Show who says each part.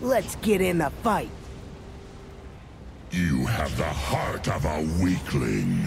Speaker 1: Let's get in the fight.
Speaker 2: You have the heart of a weakling.